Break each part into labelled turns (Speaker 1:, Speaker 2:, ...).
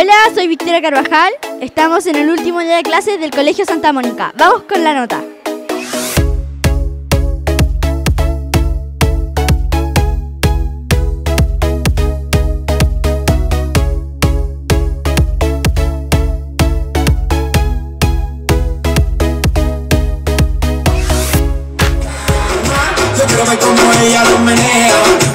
Speaker 1: Hola, soy Victoria Carvajal. Estamos en el último día de clases del Colegio Santa Mónica. Vamos con la nota.
Speaker 2: Yo quiero ver como ella lo menea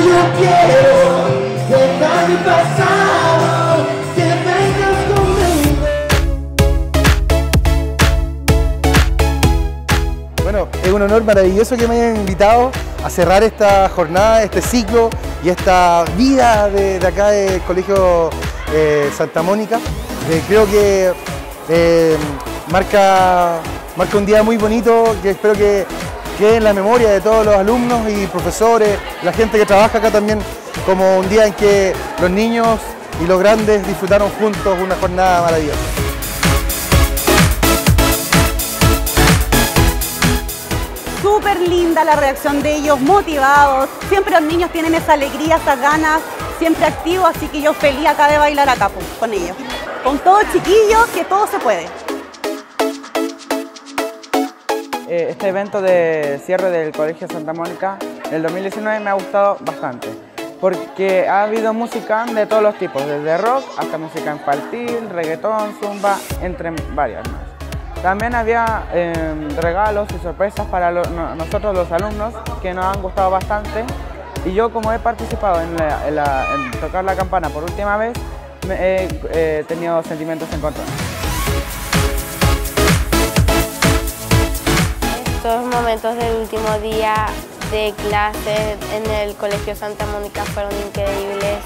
Speaker 2: yo quiero mi pasado
Speaker 3: Bueno, es un honor maravilloso que me hayan invitado a cerrar esta jornada, este ciclo y esta vida de, de acá del Colegio eh, Santa Mónica. Eh, creo que eh, marca, marca un día muy bonito que espero que quede en la memoria de todos los alumnos y profesores, la gente que trabaja acá también, como un día en que los niños y los grandes disfrutaron juntos una jornada maravillosa.
Speaker 4: Súper linda la reacción de ellos, motivados. Siempre los niños tienen esa alegría, esas ganas, siempre activos, así que yo feliz acá de bailar acá pues, con ellos. Con todos chiquillos, que todo se puede.
Speaker 5: Eh, Este evento de cierre del Colegio Santa Mónica del 2019 me ha gustado bastante porque ha habido música de todos los tipos, desde rock hasta música infantil, reggaetón, zumba, entre varias más. También había eh, regalos y sorpresas para nosotros los alumnos que nos han gustado bastante y yo como he participado en, la- tocar la campana por última vez, me he eh, tenido sentimientos encontrados.
Speaker 6: Momentos del último día de clase en el Colegio Santa Mónica fueron increíbles,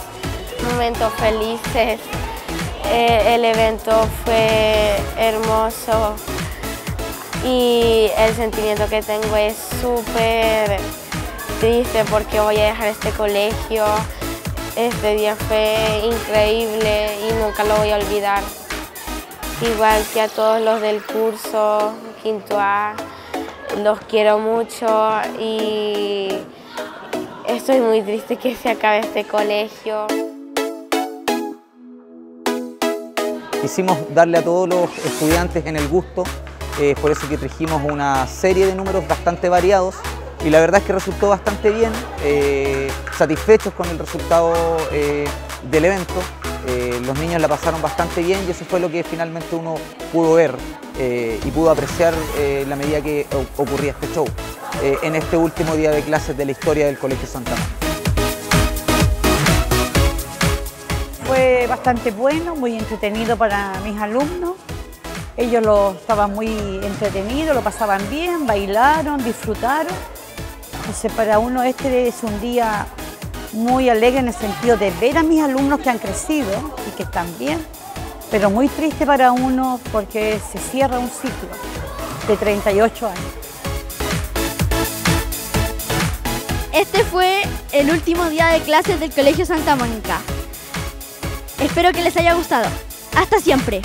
Speaker 6: momentos felices. Eh, el evento fue hermoso y el sentimiento que tengo es súper triste porque voy a dejar este colegio. Este día fue increíble y nunca lo voy a olvidar. Igual que a todos los del curso, quinto A, los quiero mucho y estoy muy triste que se acabe este colegio.
Speaker 7: Quisimos darle a todos los estudiantes en el gusto, eh, por eso que trajimos una serie de números bastante variados y la verdad es que resultó bastante bien, eh, satisfechos con el resultado eh, del evento. Eh, los niños la pasaron bastante bien y eso fue lo que finalmente uno pudo ver eh, y pudo apreciar eh, la medida que ocurría este show eh, en este último día de clases de la historia del Colegio Santa María.
Speaker 8: Fue bastante bueno, muy entretenido para mis alumnos. Ellos lo estaban muy entretenidos, lo pasaban bien, bailaron, disfrutaron. Entonces para uno este es un día muy alegre en el sentido de ver a mis alumnos que han crecido y que están bien, pero muy triste para uno porque se cierra un ciclo de 38 años.
Speaker 1: Este fue el último día de clases del Colegio Santa Mónica. Espero que les haya gustado. Hasta siempre.